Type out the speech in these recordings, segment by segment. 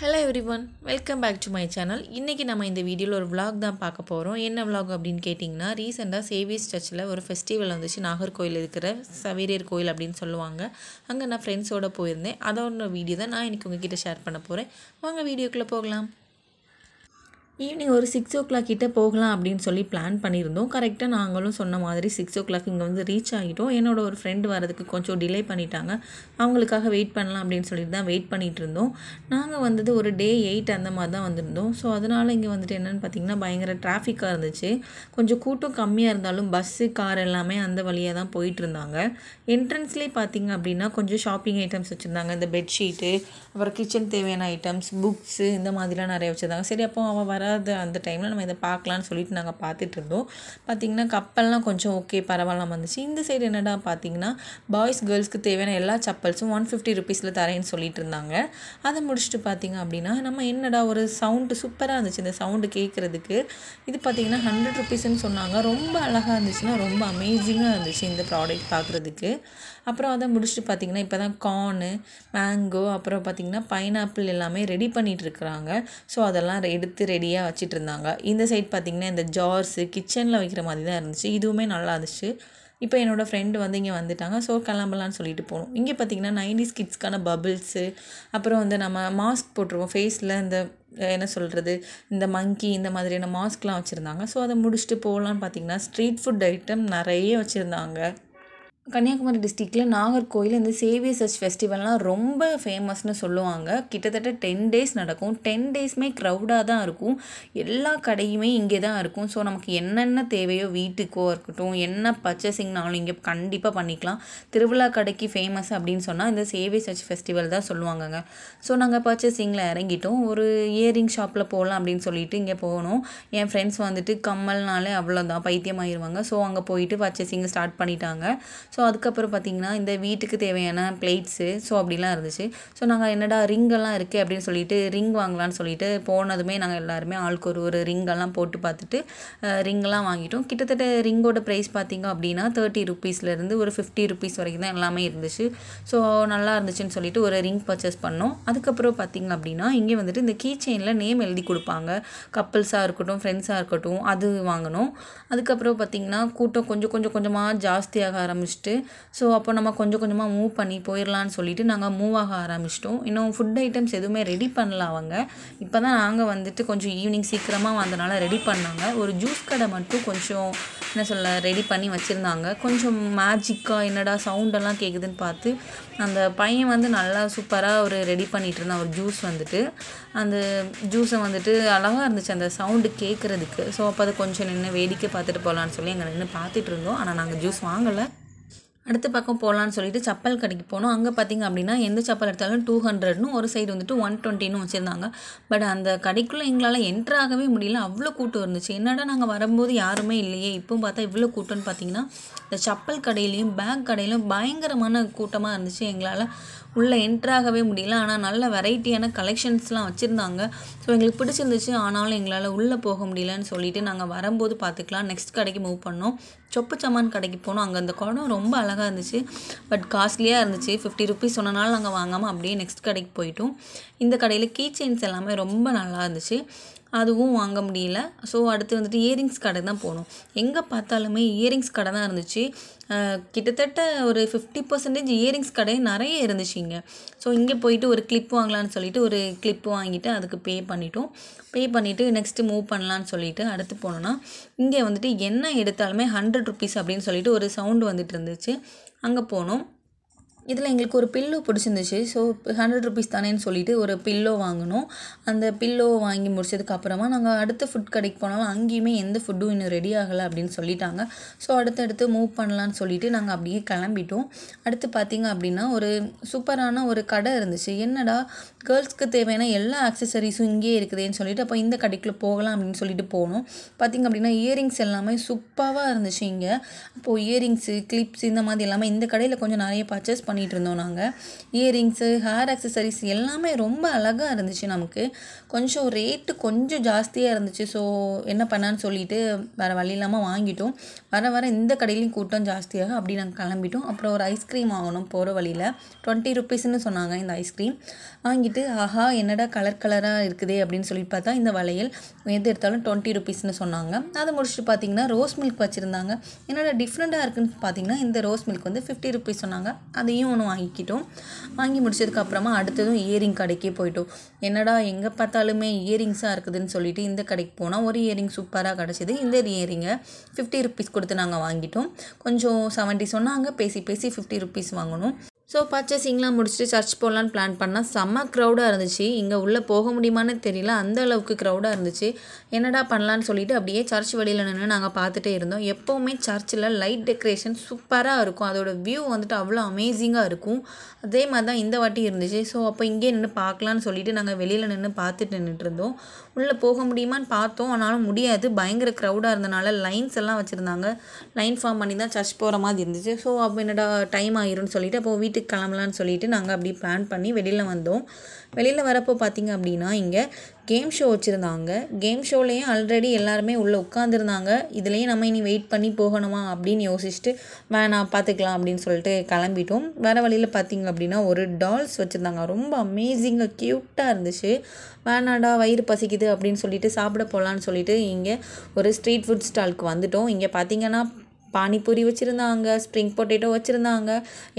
Hello everyone welcome back to my channel இன்றைக்கி நம்ம இந்த வீடியோவில் ஒரு விலாக் தான் பார்க்க போகிறோம் என்ன விலாக் அப்படின்னு கேட்டிங்கன்னா ரீசெண்டாக சேவியஸ் சர்ச்சில் ஒரு ஃபெஸ்டிவல் வந்துச்சு. நாகர்கோயில் இருக்கிற சவேரியர் கோயில் அப்படின்னு சொல்லுவாங்க. அங்கே நான் ஃப்ரெண்ட்ஸோடு போயிருந்தேன். அதோட வீடியோ தான் நான் இன்றைக்கி உங்ககிட்ட ஷேர் பண்ண போகிறேன் வாங்க வீடியோக்குள்ளே போகலாம். ஈவினிங் ஒரு சிக்ஸ் ஓ கிளாக் கிட்டே போகலாம் அப்படின்னு சொல்லி பிளான் பண்ணியிருந்தோம். கரெக்டாக நாங்களும் சொன்ன மாதிரி சிக்ஸ் ஓ கிளாக் இங்கே வந்து ரீச் ஆகிட்டோம். என்னோட ஒரு ஃப்ரெண்டு வரதுக்கு கொஞ்சம் டிலே பண்ணிட்டாங்க. அவங்களுக்காக வெயிட் பண்ணலாம் அப்படின்னு சொல்லிட்டு தான் வெயிட் பண்ணிகிட்டு இருந்தோம் நாங்கள் வந்தது ஒரு டே எயிட் அந்த மாதிரி தான் வந்திருந்தோம். ஸோ அதனால் இங்கே வந்துட்டு என்னென்னு பார்த்தீங்கன்னா பயங்கர டிராஃபிக்காக இருந்துச்சு. கொஞ்சம் கூட்டம் கம்மியாக இருந்தாலும் பஸ்ஸு கார் எல்லாமே அந்த வழியாக தான் போயிட்டு இருந்தாங்க என்ட்ரன்ஸ்லேயே பார்த்தீங்க அப்படின்னா கொஞ்சம் ஷாப்பிங் ஐட்டம்ஸ் வச்சுருந்தாங்க. இந்த பெட்ஷீட்டு அப்புறம் கிச்சன் தேவையான ஐட்டம்ஸ் புக்ஸு இந்த மாதிரிலாம் நிறைய வச்சுருந்தாங்க. சரி அப்போ அவன் வர வராத அந்த டைமில் நம்ம இதை பார்க்கலான்னு சொல்லிட்டு நாங்கள் பார்த்துட்டு இருந்தோம். பார்த்தீங்கன்னா கப்பல்லாம் கொஞ்சம் ஓகே பரவாயில்லாம வந்துச்சு இந்த சைடு என்னடா பார்த்தீங்கன்னா பாய்ஸ் கேர்ள்ஸ்க்கு தேவையான எல்லா சப்பல்ஸும் ஒன் ஃபிஃப்டி ருபீஸில் தரேன்னு சொல்லிட்டு இருந்தாங்க. அதை முடிச்சுட்டு பார்த்தீங்க அப்படின்னா நம்ம என்னடா ஒரு சவுண்டு சூப்பராக இருந்துச்சு. இந்த சவுண்டு கேட்குறதுக்கு இது பார்த்தீங்கன்னா ஹண்ட்ரட் ருபீஸ்ன்னு சொன்னாங்க. ரொம்ப அழகாக இருந்துச்சுன்னா ரொம்ப அமேசிங்காக இருந்துச்சு இந்த ப்ராடக்ட் பார்க்குறதுக்கு அப்புறம் அதை முடிச்சுட்டு பார்த்தீங்கன்னா இப்போ தான் கார்னு மேங்கோ அப்புறம் பார்த்தீங்கன்னா பைனாப்பிள் எல்லாமே ரெடி பண்ணிகிட்டு இருக்கிறாங்க. ஸோ அதெல்லாம் ரெ- எடுத்து ரெடியாக வச்சிட்டு இருந்தாங்க இந்த சைட் பார்த்திங்கன்னா இந்த ஜார்ஸு கிச்சனில் வைக்கிற மாதிரி தான் இருந்துச்சு. இதுவுமே நல்லா இருந்துச்சு. இப்போ என்னோடய ஃப்ரெண்டு வந்து இங்கே வந்துட்டாங்க. ஸோ கிளம்பலான்னு சொல்லிட்டு போகணும் இங்கே பார்த்தீங்கன்னா நைன்டிஸ் கிட்ஸ்க்கான பபிள்ஸு அப்புறம் வந்து நம்ம மாஸ்க் போட்டிருவோம். ஃபேஸில் இந்த என்ன சொல்கிறது இந்த மங்கி இந்த மாதிரியான மாஸ்க்லாம் வச்சுருந்தாங்க. ஸோ அதை முடிச்சுட்டு போகலான்னு பார்த்தீங்கன்னா ஸ்ட்ரீட் ஃபுட் ஐட்டம் நிறைய வச்சுருந்தாங்க. கன்னியாகுமரி டிஸ்ட்ரிக்டில் நாகர்கோயில் இந்த சேவிய சர்ச் ஃபெஸ்டிவல்லாம் ரொம்ப ஃபேமஸ்னு சொல்லுவாங்க. கிட்டத்தட்ட டென் டேஸ் நடக்கும். டென் டேஸ்மே க்ரௌடாக தான் இருக்கும். எல்லா கடையுமே இங்கே தான் இருக்கும். ஸோ நமக்கு என்னென்ன தேவையோ வீட்டுக்கோ இருக்கட்டும் என்ன பர்ச்சேசிங்னாலும் இங்கே கண்டிப்பாக பண்ணிக்கலாம். திருவிழா கடைக்கு ஃபேமஸ் அப்படின்னு சொன்னால் இந்த சேவிய சர்ச் ஃபெஸ்டிவல் தான் சொல்லுவாங்கங்க. ஸோ நாங்கள் பர்ச்சேசிங்கில் இறங்கிட்டோம். ஒரு இயரிங் ஷாப்பில் போகலாம் அப்படின்னு சொல்லிட்டு இங்கே போனோம். என் ஃப்ரெண்ட்ஸ் வந்துட்டு கம்மல்னாலே அவ்வளோதான் பைத்தியமாயிருவாங்க. ஸோ அங்கே போயிட்டு பர்ச்சேசிங் ஸ்டார்ட் பண்ணிட்டாங்க. ஸோ அதுக்கப்புறம் பார்த்தீங்கன்னா இந்த வீட்டுக்கு தேவையான பிளேட்ஸு ஸோ அப்படிலாம் இருந்துச்சு. ஸோ நாங்கள் என்னடா ரிங்கெல்லாம் இருக்குது அப்படின்னு சொல்லிட்டு ரிங் வாங்கலாம்னு சொல்லிட்டு போனதுமே நாங்கள் எல்லாருமே ஆளுக்கு ஒரு ஒரு ரிங்கெல்லாம் போட்டு பார்த்துட்டு ரிங்கெல்லாம் வாங்கிட்டோம். கிட்டத்தட்ட ரிங்கோட ப்ரைஸ் பார்த்தீங்க அப்படின்னா தேர்ட்டி ருபீஸ்லேருந்து ஒரு ஃபிஃப்டி ருபீஸ் வரைக்கும் தான் எல்லாமே இருந்துச்சு. ஸோ நல்லா இருந்துச்சுன்னு சொல்லிட்டு ஒரு ரிங் பர்ச்சேஸ் பண்ணோம். அதுக்கப்புறம் பார்த்தீங்க அப்படின்னா இங்கே வந்துட்டு இந்த கீ செயினில் நேம் எழுதி கொடுப்பாங்க. கப்பிள்ஸாக இருக்கட்டும் ஃப்ரெண்ட்ஸாக இருக்கட்டும் அது வாங்கினோம். அதுக்கப்புறம் பார்த்தீங்கன்னா கூட்டம் கொஞ்சம் கொஞ்சம் கொஞ்சமாக ஜாஸ்தியாக ஆரம்பிச்சிட்டு ஸோ அப்போ நம்ம கொஞ்சம் கொஞ்சமாக மூவ் பண்ணி போயிடலான்னு சொல்லிட்டு நாங்கள் மூவ் ஆக ஆரம்பிச்சிட்டோம். இன்னும் ஃபுட் ஐட்டம்ஸ் எதுவுமே ரெடி பண்ணல அவங்க. இப்போ தான் நாங்கள் வந்துட்டு கொஞ்சம் ஈவினிங் சீக்கிரமாக வந்தனால ரெடி பண்ணாங்க. ஒரு ஜூஸ் கடை மட்டும் கொஞ்சம் என்ன சொல்ல ரெடி பண்ணி வச்சுருந்தாங்க. கொஞ்சம் மேஜிக்காக என்னடா சவுண்டெல்லாம் கேட்குதுன்னு பார்த்து அந்த பையன் வந்து நல்லா சூப்பராக ஒரு ரெடி பண்ணிட்டு இருந்தான். ஒரு ஜூஸ் வந்துட்டு. அந்த ஜூஸை வந்துட்டு அழகாக இருந்துச்சு அந்த சவுண்டு கேட்குறதுக்கு ஸோ அப்போ அதை கொஞ்சம் நின்று வேடிக்கை பார்த்துட்டு போகலான்னு சொல்லி அங்கே நின்று பார்த்துட்டு இருந்தோம். ஆனால் நாங்கள் ஜூஸ் வாங்கலை. அடுத்த பக்கம் போகலான்னு சொல்லிட்டு சப்பல் கடைக்கு போனோம். அங்கே பார்த்தீங்க அப்படின்னா எந்த சப்பல் எடுத்தாலும் டூ ஹண்ட்ரட்னு ஒரு சைடு வந்துட்டு ஒன் டுவெண்ட்டின்னு வச்சுருந்தாங்க. பட் அந்த கடைக்குள்ளே எங்களால் என்ட்ரு ஆகவே முடியல. அவ்வளோ கூட்டம் இருந்துச்சு. என்னடா நாங்கள் வரும்போது யாருமே இல்லையே. இப்போ பார்த்தா இவ்வளோ கூட்டம்னு பார்த்தீங்கன்னா இந்த சப்பல் கடையிலையும் பேக் கடையிலையும் பயங்கரமான கூட்டமாக இருந்துச்சு எங்களால். உள்ளே என்ட்ராகவே முடியல. ஆனால் நல்ல வெரைட்டியான கலெக்ஷன்ஸ்லாம் வச்சுருந்தாங்க. ஸோ எங்களுக்கு பிடிச்சிருந்துச்சு. ஆனாலும் எங்களால் உள்ளே போக முடியலன்னு சொல்லிவிட்டு நாங்கள் வரும்போது பார்த்துக்கலாம் நெக்ஸ்ட் கடைக்கு மூவ் பண்ணோம். சொப்பு சமான் கடைக்கு போனோம். அங்கே அந்த குடம் ரொம்ப அழகாக இருந்துச்சு. பட் காஸ்ட்லியாக இருந்துச்சு. ஃபிஃப்டி ருபீஸ் சொன்னனால நாங்கள் வாங்காமல் அப்படியே நெக்ஸ்ட் கடைக்கு போயிட்டோம். இந்த கடையில் கீ செயின்ஸ் எல்லாமே ரொம்ப நல்லா இருந்துச்சு. அதுவும் வாங்க முடியல. ஸோ அடுத்து வந்துட்டு இயரிங்ஸ் கடை தான் போனோம். எங்கே பார்த்தாலுமே இயரிங்ஸ் கடை தான் இருந்துச்சு. கிட்டத்தட்ட ஒரு ஃபிஃப்டி பர்சன்டேஜ் இயரிங்ஸ் கடை நிறைய இருந்துச்சு இங்கே ஸோ இங்கே போயிட்டு ஒரு கிளிப் வாங்கலாம்னு சொல்லிட்டு ஒரு கிளிப் வாங்கிட்டு அதுக்கு பே பண்ணிட்டோம். பே பண்ணிவிட்டு நெக்ஸ்ட்டு மூவ் பண்ணலான்னு சொல்லிட்டு அடுத்து போனோன்னா இங்கே வந்துட்டு என்ன எடுத்தாலுமே ஹண்ட்ரட் ருபீஸ் அப்படின்னு சொல்லிட்டு ஒரு சவுண்டு வந்துட்டு இருந்துச்சு. அங்கே போனோம். இதில் எங்களுக்கு ஒரு பில்லோ பிடிச்சிருந்துச்சு. ஸோ ஹண்ட்ரட் ருபீஸ் தானேன்னு சொல்லிட்டு ஒரு பில்லோ வாங்கினோம். அந்த பில்லோ வாங்கி முடிச்சதுக்கு அப்புறமா நாங்கள் அடுத்த ஃபுட் கடைக்கு போனாலும் அங்கேயுமே எந்த ஃபுட்டும் இன்னும் ரெடி ஆகலை அப்படின்னு சொல்லிட்டாங்க. ஸோ அடுத்தடுத்து மூவ் பண்ணலான்னு சொல்லிட்டு நாங்கள் அப்படியே கிளம்பிட்டோம். அடுத்து பார்த்தீங்க அப்படின்னா ஒரு சூப்பரான ஒரு கடை இருந்துச்சு. என்னடா கேர்ள்ஸ்க்கு தேவையான எல்லா ஆக்சசரிஸும் இங்கேயே இருக்குதுன்னு சொல்லிட்டு அப்போ இந்த கடைக்குள்ளே போகலாம் அப்படின்னு சொல்லிட்டு போனோம். பார்த்தீங்க அப்படின்னா இயரிங்ஸ் எல்லாமே சூப்பராக இருந்துச்சு இங்கே. அப்போது இயரிங்ஸு கிளிப்ஸ் இந்த மாதிரி எல்லாமே இந்த கடையில் கொஞ்சம் நிறைய பர்ச்சேஸ் பண்ணிகிட்டு இருந்தோம் நாங்கள் இயரிங்ஸு ஹேர் அக்சசரிஸ் எல்லாமே ரொம்ப அழகாக இருந்துச்சு நமக்கு. கொஞ்சம் ரேட்டு கொஞ்சம் ஜாஸ்தியாக இருந்துச்சு. ஸோ என்ன பண்ணான்னு சொல்லிட்டு வேறு வழி இல்லாமல் வாங்கிட்டோம். வர வர இந்த கடையிலையும் கூட்டம் ஜாஸ்தியாக அப்படி நாங்கள் கிளம்பிட்டோம். அப்புறம் ஒரு ஐஸ்கிரீம் வாங்கணும் போகிற வழியில். டுவெண்ட்டி ருபீஸ்னு சொன்னாங்க இந்த ஐஸ்கிரீம் வாங்கிட்டு ஆஹா என்னடா கலர் கலராக இருக்குதே அப்படின்னு சொல்லி பார்த்தா இந்த வளையல் எது எடுத்தாலும் டுவெண்ட்டி ருபீஸ்னு சொன்னாங்க. அதை முடிச்சுட்டு பார்த்தீங்கன்னா ரோஸ் மில்க் வச்சுருந்தாங்க. என்னோட டிஃப்ரெண்ட்டாக இருக்குன்னு பார்த்தீங்கன்னா இந்த ரோஸ் மில்க் வந்து ஃபிஃப்டி ருபீஸ் சொன்னாங்க. அதையும் ஒன்று வாங்கிக்கிட்டோம். வாங்கி முடிச்சதுக்கப்புறமா அடுத்ததும் இயரிங் கடைக்கே போயிட்டோம். என்னடா எங்கே பார்த்தாலுமே இயரிங்ஸாக இருக்குதுன்னு சொல்லிட்டு இந்த கடைக்கு போனால் ஒரு இயரிங் சூப்பராக கிடச்சிது. இந்த இயரிங்கை ஃபிஃப்டி ருபீஸ் கொடுத்து நாங்கள் வாங்கிட்டோம். கொஞ்சம் செவன்ட்டி சொன்னாங்க. பேசி பேசி ஃபிஃப்டி ருபீஸ் வாங்கணும். ஸோ பர்ச்சேசிங்லாம் முடிச்சுட்டு சர்ச் போகலான்னு பிளான் பண்ணால் செம்ம க்ரௌடாக இருந்துச்சு. இங்கே உள்ளே போக முடியுமான்னு தெரியல. அந்த அளவுக்கு க்ரௌடாக இருந்துச்சு. என்னடா பண்ணலான்னு சொல்லிட்டு அப்படியே சர்ச் வெளியில் நின்று நாங்கள் பார்த்துட்டே இருந்தோம். எப்போவுமே சர்ச்சில் லைட் டெக்கரேஷன் சூப்பராக இருக்கும். அதோட வியூ வந்துட்டு அவ்வளோ அமேசிங்காக இருக்கும். அதே மாதிரி தான் இந்த வாட்டி இருந்துச்சு. ஸோ அப்போ இங்கே நின்று பார்க்கலான்னு சொல்லிட்டு நாங்கள் வெளியில் நின்று பார்த்துட்டு நின்றுட்டு இருந்தோம். உள்ளே போக முடியுமான்னு பார்த்தோம். ஆனாலும் முடியாது. பயங்கர க்ரௌடாக இருந்தனால லைன்ஸ் எல்லாம் வச்சுருந்தாங்க. லைன் ஃபார்ம் பண்ணி தான் சர்ச் போகிற மாதிரி இருந்துச்சு. ஸோ அப்போ என்னடா டைம் ஆயிரும்னு சொல்லிட்டு அப்போ வீட்டுக்கு கிளம்பலான்னு சொல்லிட்டு நாங்கள் அப்படி பிளான் பண்ணி வெளியில் வந்தோம். வெளியில் வரப்போ பார்த்தீங்க அப்படின்னா இங்கே கேம் ஷோ வச்சுருந்தாங்க. கேம் ஷோலேயும் ஆல்ரெடி எல்லாருமே உள்ளே உட்காந்துருந்தாங்க இதுலேயும் நம்ம இனி வெயிட் பண்ணி போகணுமா அப்படின்னு யோசிச்சுட்டு வேணாம் பார்த்துக்கலாம் அப்படின்னு சொல்லிட்டு கிளம்பிட்டோம். வேறு வழியில் பார்த்தீங்க அப்படின்னா ஒரு டால்ஸ் வச்சுருந்தாங்க. ரொம்ப அமேசிங்காக க்யூட்டாக இருந்துச்சு. வேணாடா வயிறு பசிக்குது அப்படின்னு சொல்லிட்டு சாப்பிட போகலான்னு சொல்லிட்டு இங்கே ஒரு ஸ்ட்ரீட் ஃபுட் ஸ்டாலுக்கு வந்துட்டோம். இங்கே பார்த்தீங்கன்னா பானிபூரி வச்சுருந்தாங்க ஸ்ப்ரிங் பொட்டேட்டோ வச்சுருந்தாங்க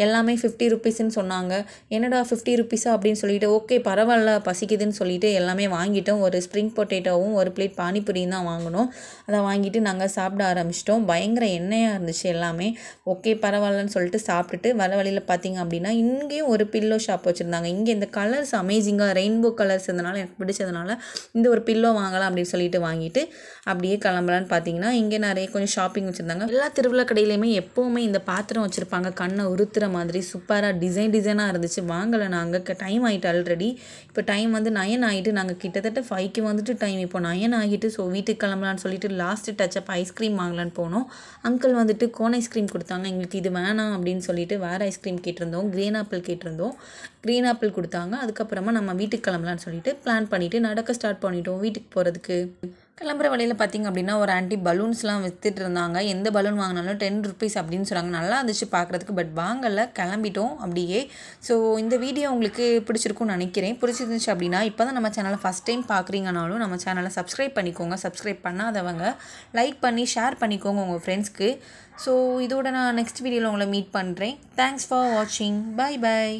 எல்லாமே ஃபிஃப்டி ருபீஸ்ன்னு சொன்னாங்க. என்னடா ஃபிஃப்டி ருபீஸா அப்படின்னு சொல்லிட்டு ஓகே பரவாயில்ல பசிக்குதுன்னு சொல்லிட்டு எல்லாமே வாங்கிட்டோம். ஒரு ஸ்ப்ரிங் பொட்டேட்டோவும் ஒரு பிளேட் பானிபூரியும் தான் வாங்கினோம். அதை வாங்கிட்டு நாங்கள் சாப்பிட ஆரம்பிச்சிட்டோம். பயங்கர எண்ணெயாக இருந்துச்சு எல்லாமே. ஓகே பரவாயில்லன்னு சொல்லிட்டு சாப்பிட்டுட்டு வர வழியில் பார்த்தீங்க அப்படின்னா இங்கேயும் ஒரு பில்லோ ஷாப் வச்சுருந்தாங்க. இங்கே இந்த கலர்ஸ் அமேசிங்காக ரெயின்போ கலர்ஸ் இருந்தனால எனக்கு பிடிச்சதுனால இந்த ஒரு பில்லோ வாங்கலாம் அப்படின்னு சொல்லிட்டு வாங்கிட்டு அப்படியே கிளம்பலான்னு பார்த்தீங்கன்னா இங்கே நிறைய கொஞ்சம் ஷாப்பிங் வச்சுருந்தாங்க. எல்லா திருவிழா கடையிலையுமே எப்போவுமே இந்த பாத்திரம் வச்சுருப்பாங்க. கண்ணை உறுத்துற மாதிரி சூப்பராக டிசைன் டிசைனாக இருந்துச்சு. வாங்கலை நாங்கள் டைம் ஆகிட்டு ஆல்ரெடி இப்போ டைம் வந்து நயன் ஆகிட்டு நாங்கள் கிட்டத்தட்ட ஃபைவ்க்கு வந்துட்டு டைம் இப்போ நயன் ஆகிட்டு ஸோ வீட்டுக்கு கிளம்பலான்னு சொல்லிட்டு லாஸ்ட்டு டச்சப் ஐஸ்கிரீம் வாங்கலான்னு போனோம். அங்கிள் வந்துட்டு கோன் ஐஸ்கிரீம் கொடுத்தாங்க. எங்களுக்கு இது வேணாம் அப்படின்னு சொல்லிட்டு வேறு ஐஸ்கிரீம் கேட்டிருந்தோம். க்ரீன் ஆப்பிள் கேட்டிருந்தோம். க்ரீன் ஆப்பிள் கொடுத்தாங்க. அதுக்கப்புறமா நம்ம வீட்டுக்கு கிளம்பலான்னு சொல்லிட்டு பிளான் பண்ணிவிட்டு நடக்க ஸ்டார்ட் பண்ணிட்டோம். வீட்டுக்கு போகிறதுக்கு கிளம்புற வழியில் பார்த்திங்க அப்படின்னா ஒரு ஆண்டி பலூன்ஸ்லாம் விற்றுட்டு இருந்தாங்க. எந்த பலூன் வாங்கினாலும் டென் ருபீஸ் அப்படின்னு சொன்னாங்க. நல்லா இருந்துச்சு பார்க்குறதுக்கு பட் வாங்கலை. கிளம்பிட்டோம் அப்படியே. ஸோ இந்த வீடியோ உங்களுக்கு பிடிச்சிருக்கும்னு நினைக்கிறேன். பிடிச்சிருந்துச்சு அப்படின்னா இப்போ தான் நம்ம சேனலை ஃபஸ்ட் டைம் பார்க்குறீங்கனாலும் நம்ம சேனலை சப்ஸ்கிரைப் பண்ணிக்கோங்க. சப்ஸ்கிரைப் பண்ணாதவங்க லைக் பண்ணி ஷேர் பண்ணிக்கோங்க உங்கள் ஃப்ரெண்ட்ஸ்க்கு ஸோ இதோட நான் நெக்ஸ்ட் வீடியோவில் உங்களை மீட் பண்ணுறேன் தேங்க்ஸ் ஃபார் வாட்சிங் பை பாய்